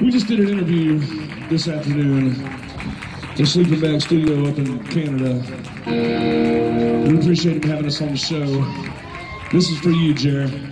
We just did an interview this afternoon in Sleeping Bag Studio up in Canada. We appreciate him having us on the show. This is for you, Jared.